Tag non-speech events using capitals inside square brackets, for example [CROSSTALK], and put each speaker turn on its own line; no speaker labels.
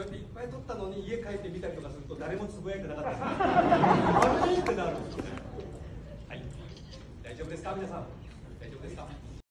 うやっていっぱい撮ったのに家帰ってみたりとかすると誰もつぶやいてなかったですあれ [LAUGHS] ってなる。んですよねはい。大丈夫ですか？皆さん。